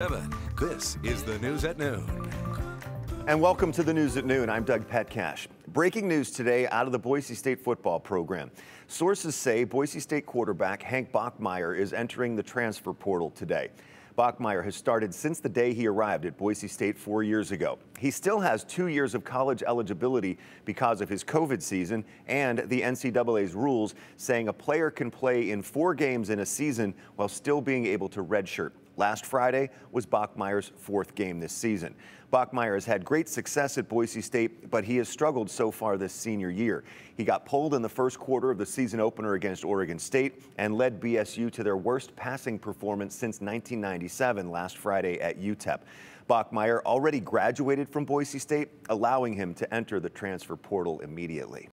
7. This is the news at noon. And welcome to the news at noon. I'm Doug Petcash. Breaking news today out of the Boise State football program. Sources say Boise State quarterback Hank Bachmeier is entering the transfer portal today. Bachmeier has started since the day he arrived at Boise State four years ago. He still has two years of college eligibility because of his COVID season and the NCAA's rules saying a player can play in four games in a season while still being able to redshirt. Last Friday was Bachmeier's fourth game this season. Bachmeier has had great success at Boise State, but he has struggled so far this senior year. He got pulled in the first quarter of the season opener against Oregon State and led BSU to their worst passing performance since 1997 last Friday at UTEP. Bachmeier already graduated from Boise State, allowing him to enter the transfer portal immediately.